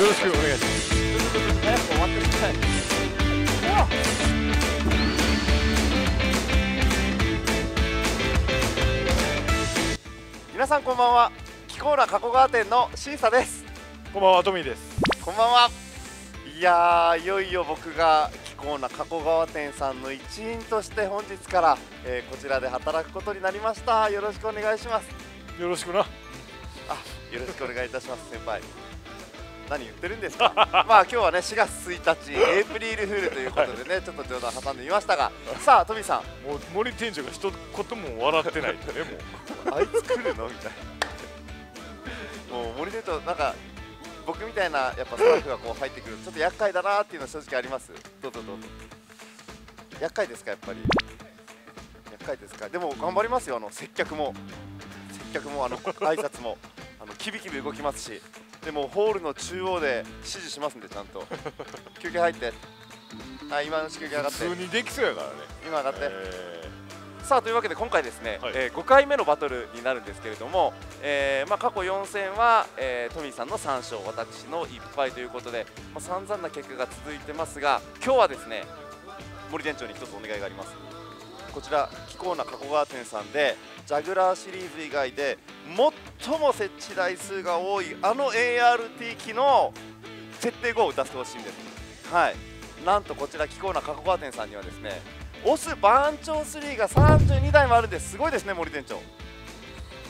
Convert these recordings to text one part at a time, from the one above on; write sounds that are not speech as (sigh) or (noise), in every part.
よろしくお願いします。皆さんこんばんは。気候な加古川店の審査です。こんばんはトミーです。こんばんは。いやーいよいよ僕が気候な加古川店さんの一員として本日から、えーこちらで働くことになりました。よろしくお願いします。よろしくな。あよろしくお願いいたします先輩何言ってるんですか？(laughs) まあ今日はね4月1日エイプリルフールということでね、ちょっと冗談挟んでみましたが。さあトミーさん。もう森店長が一言も笑ってないとねもう。(laughs) あいつ来るの？みたいな。もう森でとなんか僕みたいなやっぱスタッフがこう入ってくるとちょっと厄介だなっていうのは正直あります？どうぞどうぞ。厄介ですかやっぱり？厄介ですか？でも頑張りますよあの接客も。接客もあの挨拶も。あのキビキビ動きますしでもホールの中央で指示しますんでちゃんと。(laughs) 休憩入って。はい今の休憩上がって。普通にできそうやからね。今上がって、えさあというわけで今回ですね、はい。えー5回目のバトルになるんですけれども、えーまあ、過去4戦は、えートミーさんの3勝私の1敗ということで、まあ、散々な結果が続いてますが今日はですね森店長に一つお願いがありますこちら気候な加古川店さんでジャグラーシリーズ以外で最も設置台数が多いあの ART 機の設定5を出してほしいんです。はい。なんとこちら気候な加古川店さんにはですねオス番長3が32台もあるんです。すごいですね森店長。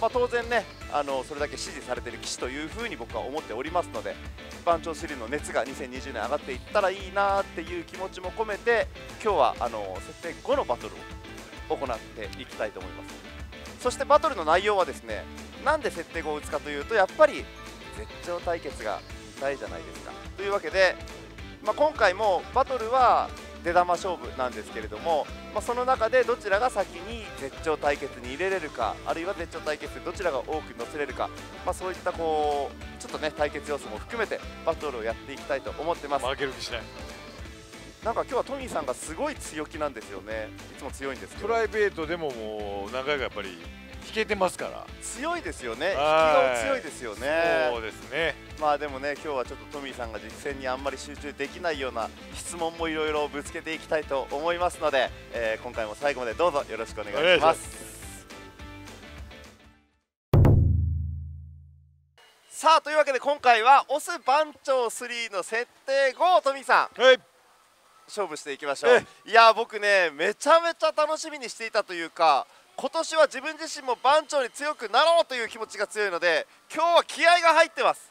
まあ、当然ねあのそれだけ支持されている機種というふうに僕は思っておりますので番長3の熱が2020年上がっていったらいいなっていう気持ちも込めて今日はあの設定5のバトルを行っていきたいと思いますそしてバトルの内容はですねなんで設定5を打つかというとやっぱり絶頂対決が見たいじゃないですかというわけで、まあ、今回もバトルは出玉勝負なんですけれども、まあ、その中でどちらが先に絶頂対決に入れれるかあるいは絶頂対決でどちらが多く乗せれるか、まあ、そういったこうちょっとね対決要素も含めてバトルをやっていきたいと思ってます負ける気しないなんか今日はトミーさんがすごい強気なんですよね。いつも強いんですけど。プライベートでももう何回かやっぱり引けてますから。強いですよね。引きはいが強いですよね。そうですね。まあでもね今日はちょっとトミーさんが実戦にあんまり集中できないような質問もいろいろぶつけていきたいと思いますので、えー今回も最後までどうぞよろしくお願いします。さあというわけで今回はオス番長3の設定5をトミーさん。はい勝負していきましょう。いやー僕ねめちゃめちゃ楽しみにしていたというか今年は自分自身も番長に強くなろうという気持ちが強いので今日は気合が入ってます。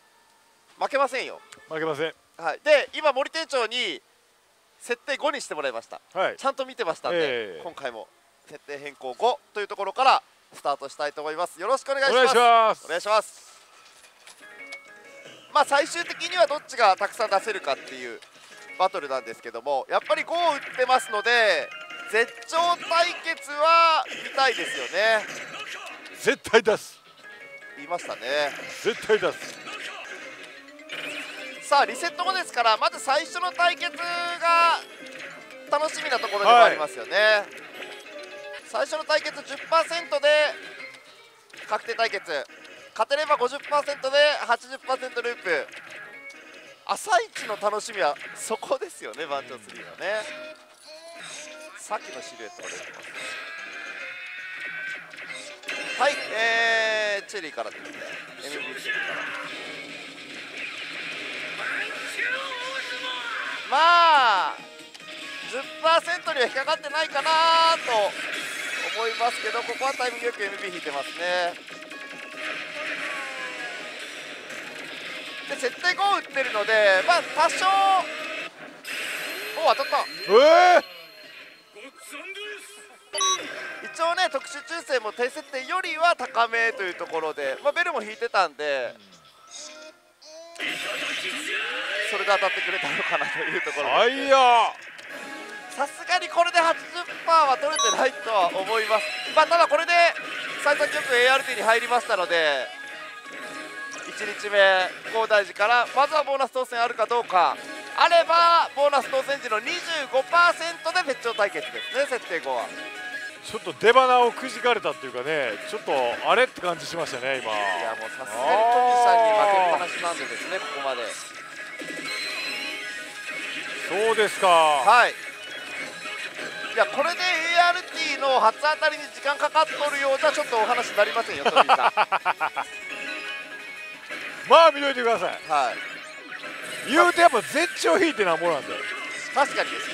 負けませんよ。負けません。はい、で今森店長に設定5にしてもらいました。はい。ちゃんと見てましたんで、ええ。今回も設定変更5というところからスタートしたいと思います。よろしくお願いしおます。願いします。お願いします。まあ最終的にはどっちがたくさん出せるかっていうバトルなんですけどもやっぱり5を打ってますので絶頂対決は見たいですよね。絶対出す。言いましたね。絶対出す。さあリセット後ですからまず最初の対決が楽しみなところでもありますよね、最初の対決10%で確定対決。勝てれば50%で80%ループ朝一の楽しみはそこですよね番長3はね。さっきのシルエットが出てますはいえー、チェリーからです。ね MVP から。まあ10%には引っかかってないかなと思いますけどここはタイミングよく MVP 引いてますね。で設定5を打ってるのでまあ多少お当たった。え一応ね特殊抽選も低設定よりは高めというところで、まあ、ベルも引いてたんでそれで当たってくれたのかなというところー、でさすがにこれで80%は取れてないとは思います、まあ、ただこれで幸先よく ART に入りましたので1日目高大寺からまずはボーナス当選あるかどうか。あればボーナス当選時の25%で絶頂対決ですね設定後は。ちょっと出花をくじかれたっていうかねちょっとあれって感じしましたね今。いやもうさすがにトミーさんに負けっぱなしなんでですねここまで。そうですか。はい。いやこれで ART の初当たりに時間かかっとるようじゃちょっとお話になりませんよトミーさん (laughs) まあ見といてください。はい。言うてやっぱ絶頂引いてなんぼなんで確かにですね。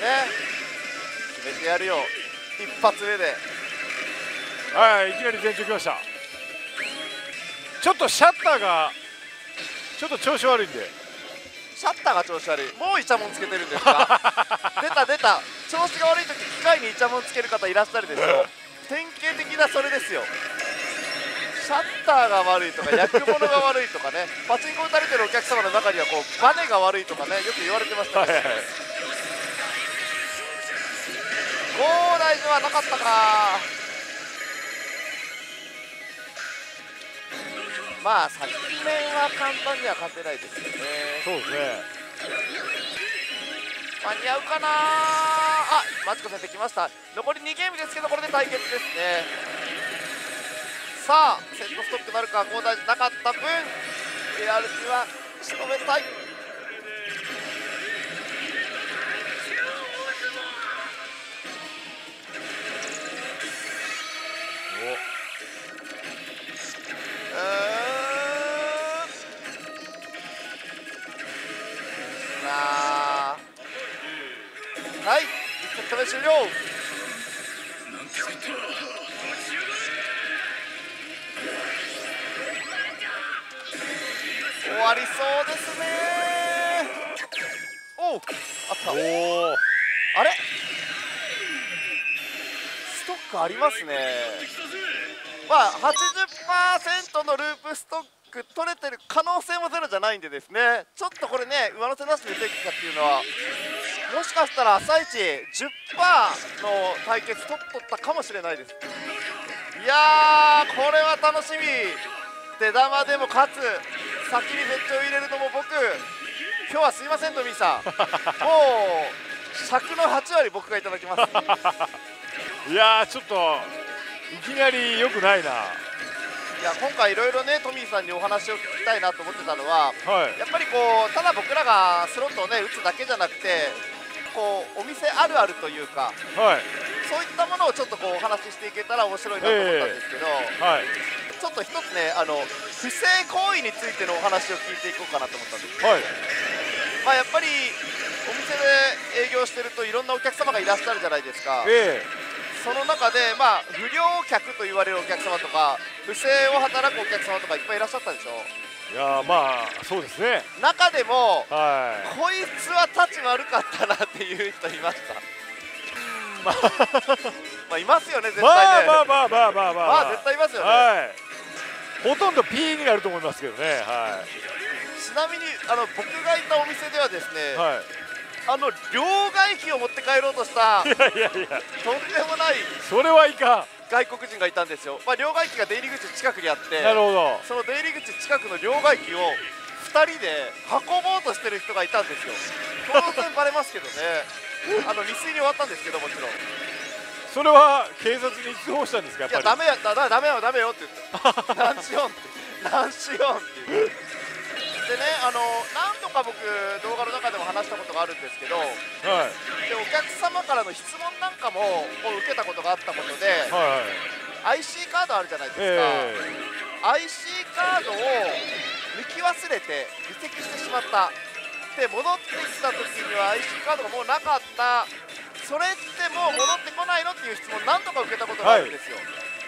決めてやるよ。一発目で。はいいきなり全長きました。ちょっとシャッターがちょっと調子悪いんで。シャッターが調子悪い。もうイチャモンつけてるんですか？(laughs) 出た出た。調子が悪い時機械にイチャモンつける方いらっしゃるでしょ典型的なそれですよシャッターが悪いとか焼くものが悪いとかね (laughs) パチンコ打たれてるお客様の中にはこうバネが悪いとかねよく言われてましたね、はいはいはい。ゴー大事はなかったか。まあ昨年は簡単には勝てないですよね。そうですね。間に合うかな。あマチコ先生来ました。残り2ゲームですけどこれで対決ですねさあセットストップなるか交代じゃなかった分 ART は仕留めたいはい1セット目終了わりそうですね。おうあった。おおあれ？ストックありますね。まあ80%のループストック取れてる可能性もゼロじゃないんでですね。ちょっとこれね上乗せなしで出てきたっていうのはもしかしたら朝一10%の対決取っとったかもしれないです。いやーこれは楽しみ。出玉でも勝つ先に絶頂入れるのも僕。今日はすいませんトミーさん。(laughs) もう尺の8割僕がいただきます。いやーちょっといきなり良くないな。いや今回いろいろねトミーさんにお話を聞きたいなと思ってたのははい。やっぱりこうただ僕らがスロットをね打つだけじゃなくてこうお店あるあるというかはいそういったものをちょっとこうお話ししていけたら面白いなと思ったんですけど、はい。ちょっと一つねあの不正行為についてのお話を聞いていこうかなと思ったんですはい。まあやっぱりお店で営業してるといろんなお客様がいらっしゃるじゃないですか。えその中でまあ不良客と言われるお客様とか不正を働くお客様とかいっぱいいらっしゃったでしょ？えいやーまあそうですね。中でもはい。こいつは立ち悪かったなっていう人いましたまあまあいますよね絶対ね、まあまあまあまあまあまあ。まあ絶対いますよね。はい。ほとんど P になると思いますけどね。はちなみにあの僕がいたお店ではですね、い。はあの両替機を持って帰ろうとしたいいやいやいや。とんでもないそれはいか外国人がいたんですよ、まあ、両替機が出入り口近くにあってんなるほど。その出入り口近くの両替機を2人で運ぼうとしてる人がいたんですよ。当然バレますけどねあの未遂に終わったんですけどもちろん。それは警察に通報したんですかやっぱり？いやダメやだだダメよダメよって言って。何しよんって。何しよんっていうでねあの何度か僕動画の中でも話したことがあるんですけどはい。でお客様からの質問なんかもこう受けたことがあったことではいはい。IC カードあるじゃないですか、え IC カードを抜き忘れて離席してしまったで戻ってきた時には IC カードがもうなかった。それってもう戻ってこないのっていう質問何度か受けたことがあるんですよ、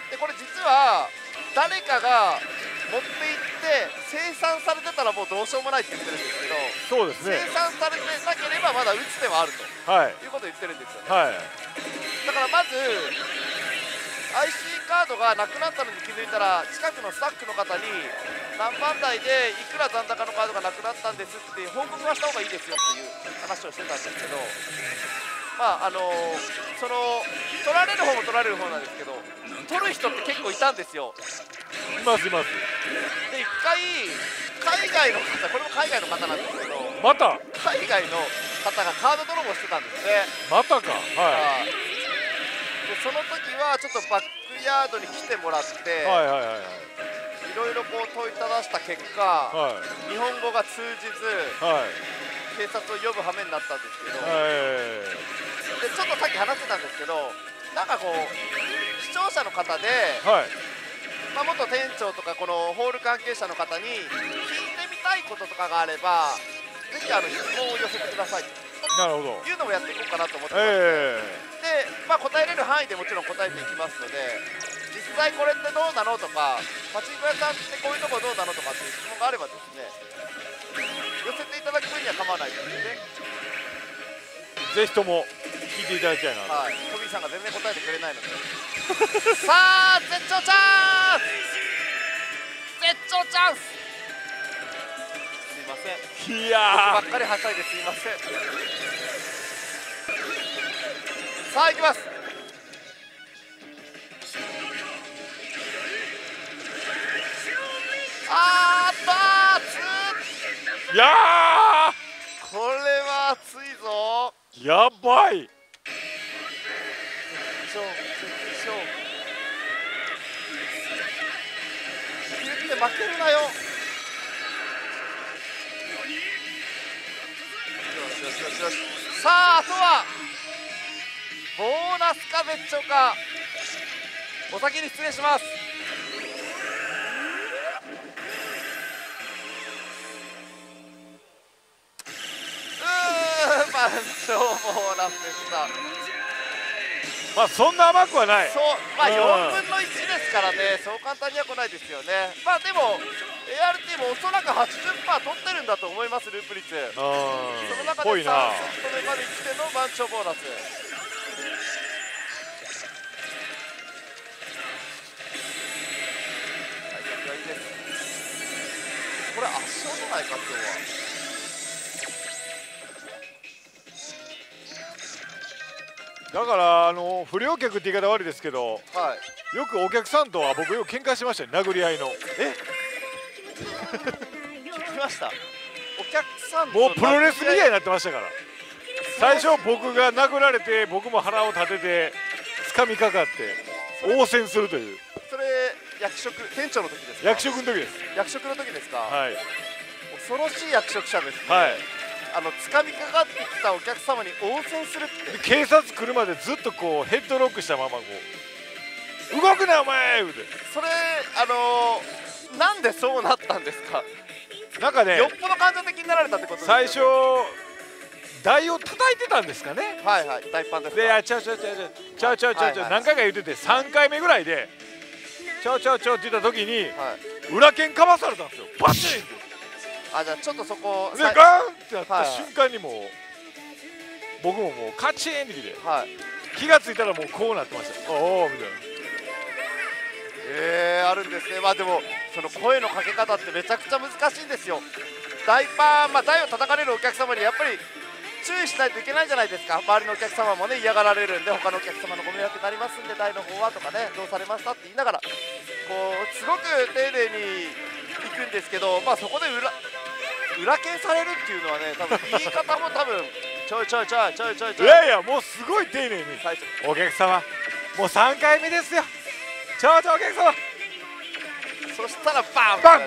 でこれ実は誰かが持って行って生産されてたらもうどうしようもないって言ってるんですけどえそうですね。生産されてなければまだ打つ手はあると。はい。いうことを言ってるんですよね。はい。だからまず IC カードがなくなったのに気づいたら近くのスタッフの方に何番台でいくら残高のカードがなくなったんですっていう報告はした方がいいですよっていう話をしてたんですけどまああのその取られる方も取られる方なんですけど取る人って結構いたんですよいますいますで一回海外の方これも海外の方なんですけどまた海外の方がカード泥棒してたんですねまたかはいでその時はちょっとバックヤードに来てもらって、はいはいはいはいいろいろこう問いただした結果、はい。日本語が通じずはい。警察を呼ぶ羽目になったんですけど、えでちょっとさっき話してたんですけどなんかこう視聴者の方で、はい。まあ、元店長とかこのホール関係者の方に聞いてみたいこととかがあればぜひあの質問を寄せてください。となるほど。いうのもやっていこうかなと思ってます、え。で、まあ、答えれる範囲でもちろん答えていきますので実際これってどうなのとかパチンコ屋さんってこういうとこどうなのとかっていう質問があればですね寄せていただく分には構わないですので、えぜひとも聞いていただきたいなはい、トビーさんが全然答えてくれないので。さあ絶頂チャンス。絶頂チャンス。すいませんい僕やばっかりはしゃいですいません。さあ行きますあーっ。と熱っー。いやこれは熱いぞ。ーやばい。って負けるなよ。さああとはボーナスか絶頂か。お先に失礼しますうーん満潮ボーナスでしたまあそんな甘くはない。そうまあうん。4分の1ですからね。そう簡単には来ないですよね。まあでも ART もおそらく80%取ってるんだと思いますループ率。その中で3ぽいな。セット目まで来ての満潮ボーナス。これ圧勝じゃないか今日はだからあの不良客って言い方悪いですけどはい。よくお客さんとは僕よく喧嘩してましたよ殴り合いの。聞きました。お客さんともうプロレスみたいいになってましたから。最初僕が殴られて僕も腹を立てて掴みかかって応戦するという。それ役職店長の時ですか？役職の時です。役職の時ですか、はい。恐ろしい役職者ですね、はいあの掴みかかってきたお客様に応戦するって。警察来るまでずっとこうヘッドロックしたままこう動くなお前！って。それあのー、なんでそうなったんですか？なんかねよっぽど感情的になられたってこと最初台を叩いてたんですかね。はいはい大パンですか？で「ちゃうちゃうちゃうちゃうちゃうちゃうちゃう」何回か言ってて3回目ぐらいで「ちゃうちゃうちゃう」って言った時に、はい、裏剣かばされたんですよ。バチンって。あじゃあちょっとそこでガーンってなったはい瞬間にもう僕ももうカチンってきてはい。気がついたらもうこうなってました。おおみたいな。えー、あるんですね。まあでもその声のかけ方ってめちゃくちゃ難しいんですよ。大パンまあ台を叩かれるお客様にやっぱり注意しないといけないじゃないですか。周りのお客様もね嫌がられるんで他のお客様のご迷惑になりますんで台の方はとかねどうされましたって言いながらこうすごく丁寧に行くんですけどまあそこで裏裏剣されるっていうのはね多分言い方も多分ちょいちょいちょいちょいちょいちょい。いやいやもうすごい丁寧に。お客様もう3回目ですよ。ちょうちょお客様。そしたらバンバン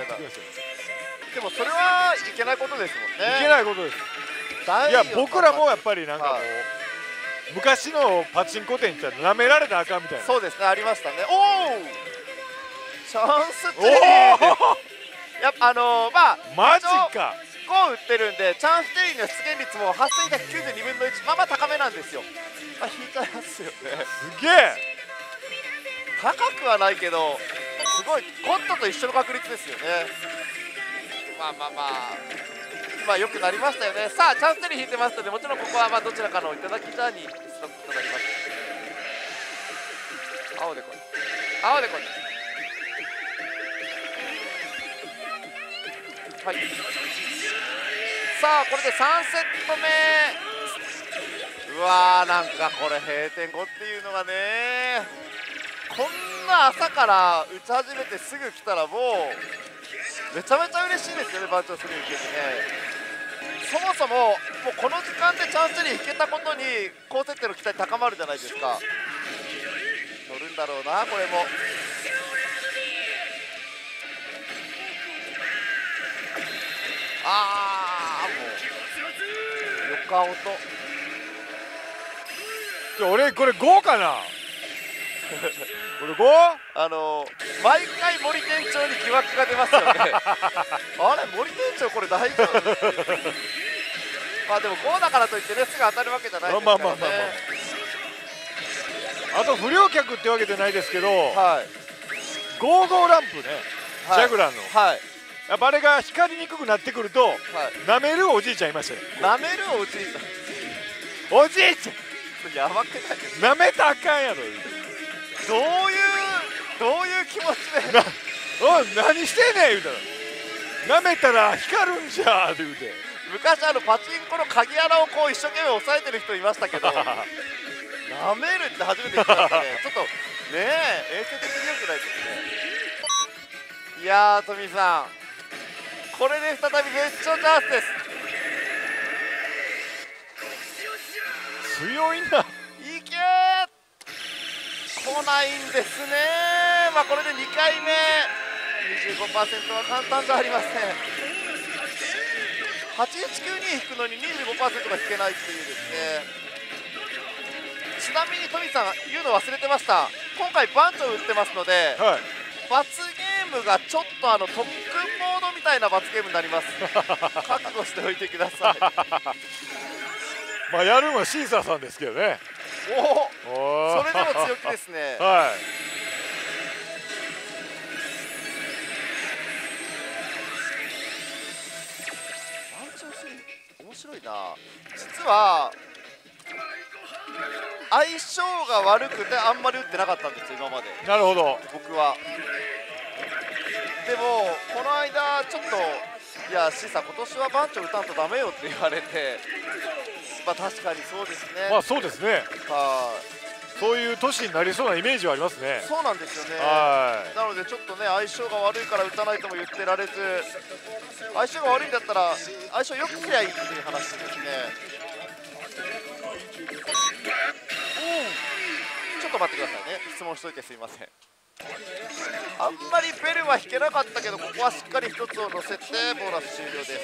でもそれはいけないことですもんね。いけないことです。大いや僕らもやっぱりなんかもう、はい。昔のパチンコ店ってなめられたらあかんみたいな。そうですねありましたね。おおチャンスチおおやっぱあのー、まあマジか。5打ってるんでチャンスチェリーの出現率も8192分の1まあまあ高めなんですよ。まあ引いちゃいますよね。すげえ。高くはないけどすごいコットと一緒の確率ですよね。まあまあまあ。今良くなりましたよね。さあチャンスチェリー引いてますのでもちろんここはまあどちらかのいただきジャーにストップいただきます。青でこい。青でこいはいさあこれで3セット目うわーなんかこれ閉店後っていうのがねこんな朝から打ち始めてすぐ来たらもうめちゃめちゃ嬉しいですよね番長スリー受けてね。そもそももうこの時間でチャンスチェリー引けたことに高設定の期待高まるじゃないですか。乗るんだろうなこれも。ああもう。岡音ちょ俺これ5かな？これ 5? あの毎回森店長に疑惑が出ますよね。(laughs) あれ森店長これ大丈夫？まあでも5だからといってねすぐ当たるわけじゃないですからね。まあまあまあまあ。あと不良客ってわけじゃないですけど、はい。ゴーゴーランプね、はい。ジャグラーの。はいやっぱあれが光りにくくなってくるとはい。舐めるおじいちゃんいましたよ。舐めるおじいさん。おじいちやばくないですゃん舐めたらあかんやろ。どういうどういう気持ちで？なおい何してんねん言うたら。舐めたら光るんじゃって言うて。昔あのパチンコの鍵穴をこう一生懸命押さえてる人いましたけど舐めるって初めて聞きましたね。(laughs) ちょっとねえ衛生的に良くないですね。いやー富井さんこれで再び絶頂チャンスです。強いな。いけー。来ないんですね。まあこれで2回目。25%は簡単じゃありません。8192引くのに25%が引けないっていうですね。ちなみに富さん言うの忘れてました。今回番長打ってますのではい。罰ムがちょっとあの特訓モードみたいな罰ゲームになります。(laughs) 覚悟しておいてください。まあやるのはシーサーさんですけどね。おおおそれでも強気ですね。(laughs) はい。面白いな。実は相性が悪くてあんまり打ってなかったんですよ今まで。なるほど。僕はでもこの間ちょっといやシーさん今年は番長打たんとダメよって言われてまあ確かにそうですね、まあそうですね。はい。そういう年になりそうなイメージはありますね。そうなんですよね。はい。なのでちょっとね相性が悪いから打たないとも言ってられず相性が悪いんだったら相性よくすりゃいいっていう話ですね。ちょっと待ってくださいね。質問しといてすいませんあんまりベルは引けなかったけどここはしっかり1つを乗せてボーナス終了です。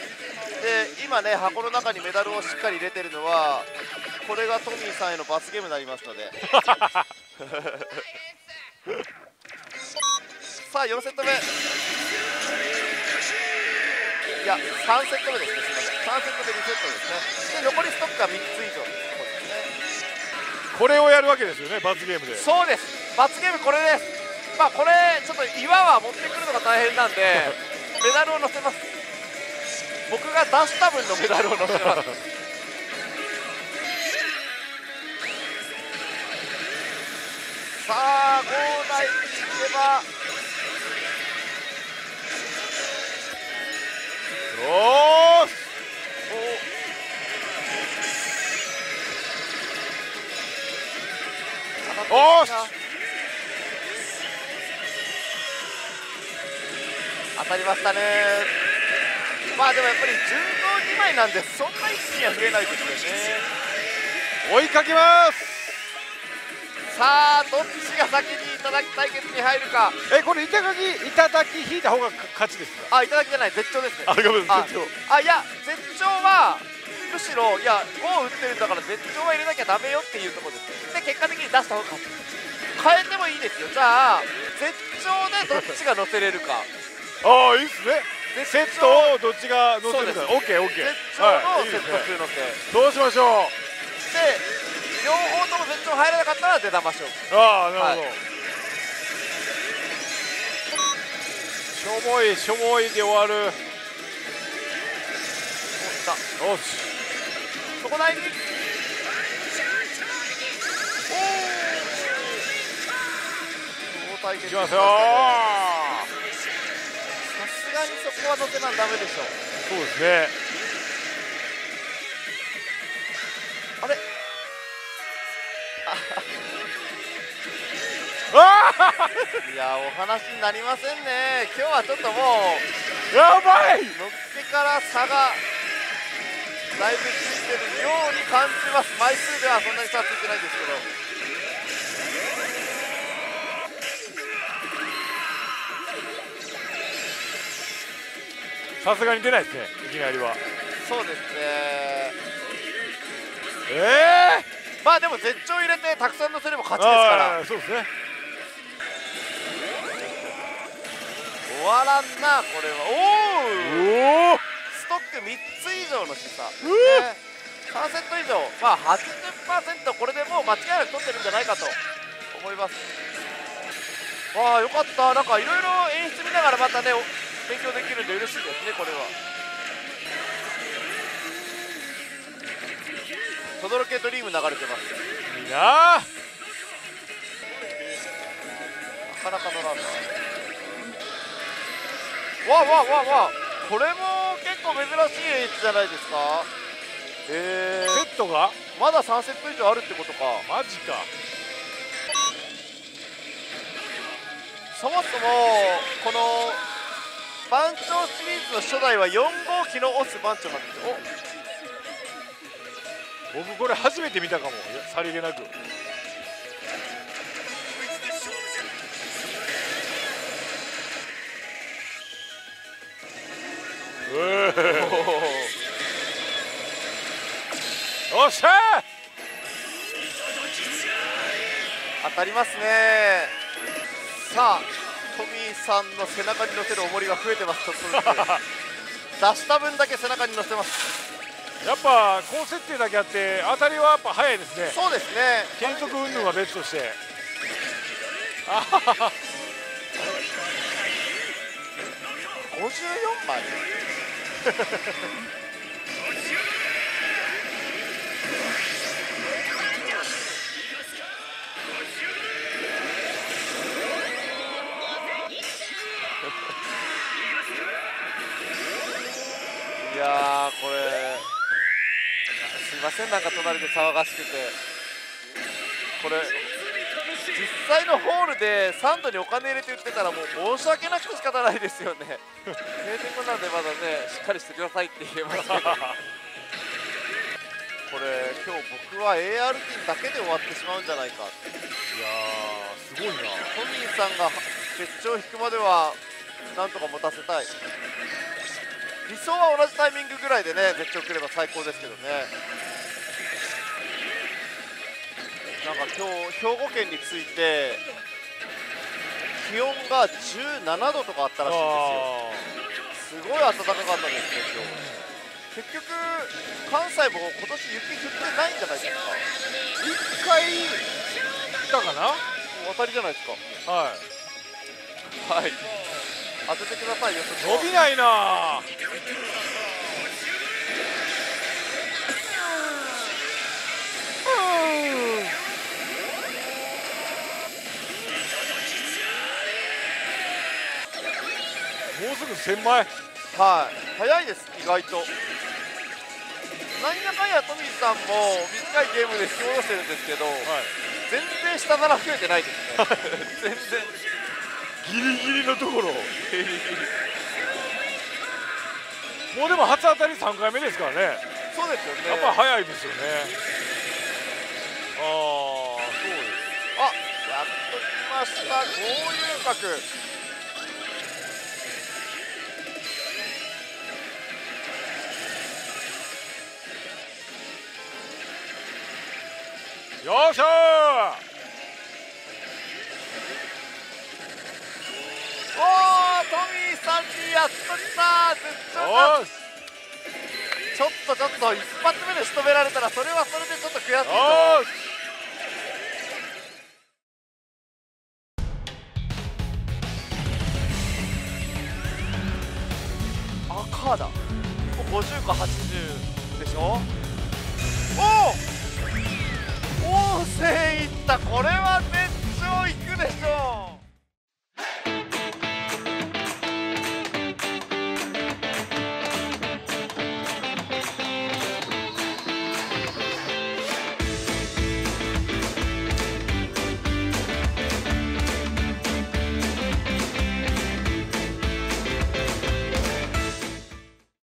で今ね箱の中にメダルをしっかり入れてるのはこれがトミーさんへの罰ゲームになりますのでさあ4セット目。いや3セット目ですね。すみません。3セット目2セットですね。で残りストックが3つ以上これをやるわけですよね罰ゲームで。そうです。罰ゲームこれですまあこれちょっと岩は持ってくるのが大変なんで (laughs) メダルを乗せます。僕が出した分のメダルを乗せます。さあゴーダイに行けば。おーおーし当たりましたね。まあでもやっぱり順当2枚なんでそんな一気には増えないですよね。追いかけます。さあどっちが先にいただき対決に入るか。えこれいただきいただき引いた方が勝ちですか？あいただきじゃない。絶頂ですね。あごめんなあさい絶頂。あいや絶頂はむしろいや5打ってるんだから絶頂は入れなきゃダメよっていうところです。で結果的に出した方が勝つ。変えてもいいですよ。じゃあ絶頂でどっちが乗せれるかああいいっすね。セッ絶トをどっちが乗せるか。オッケーオッケー。絶頂のセット中乗せどうしましょう。で両方とも絶頂入らなかったら出玉勝負。ああなるほど、はい。しょぼいしょぼいで終わる。よさあし。そこない？におお対決いきますよがにそこは乗せなダメでしょ。そうですね。あれ？あいやお話になりませんね。今日はちょっともうあやばい！乗ってから差がだいぶついてるように感じます。枚数ではそんなに差ついてないですけどさすがに出ないですねいきなりは。そうですね。えまあでも絶頂入れてたくさん乗せればー、勝ちですから。そうですね。終わらんなこれは。おおストック3つ以上の示唆、うね、3セット以上。まあ80%これでもう間違いなく取ってるんじゃないかと思います。わあよかった。なんかいろいろ演出見ながらまたねお勉強できるんで嬉しいですねこれは。トドロケドリーム流れてます。いいな。なかなか乗らんな。わあわあわあわあ。これも結構珍しい演出じゃないですか。えー、セットが？まだ3セット以上あるってことか。マジか。そもそもこの番長シリーズの初代は4号機のオス番長なんですよ。僕これ初めて見たかも。さりげなく。うおっしゃ！当たりますね。さあさんの背中に乗せる重りが増えてますちょっとずつ。(laughs) 出した分だけ背中に乗せます。ーやっぱ高設定だけあって当たりはやっぱ早いですね。そうですね。継続運動は別として。あははは54枚これすいませんなんか隣で騒がしくて。これ実際のホールでサンドにお金入れて売ってたらもう申し訳なくて仕方ないですよね。閉店後なんでまだねしっかりしてくださいって言えますけど。(laughs) これ今日僕は AR ティンだけで終わってしまうんじゃないか。いやーすごいな。トミーさんが決勝引くまではなんとか持たせたい理想は同じタイミングぐらいでね絶頂くれば最高ですけどね。なんか今日兵庫県に着いて気温が17度とかあったらしいんですよ。すごい暖かかったですね今日結局関西も今年雪降ってないんじゃないですか。一回来たかな？当たりじゃないですか。はい。はい当ててくださいよ伸びないな。もうすぐ1000枚。はい。早いです意外と。なんやかんやトミーさんも短いゲームで引き戻してるんですけど全然下なら増えてないですね。全 (laughs) 然ギリギリのところ。もうでも初当たり3回目ですからね。そうですよね。やっぱ早いですよね。ああそうです。あやっと来ました。合流角よっしゃさんにやっときた絶頂ちょっとちょっと一発目で仕留められたらそれはそれでちょっと悔しいと思う赤だ50か80でしょおお温泉いったこれは絶頂いくでしょう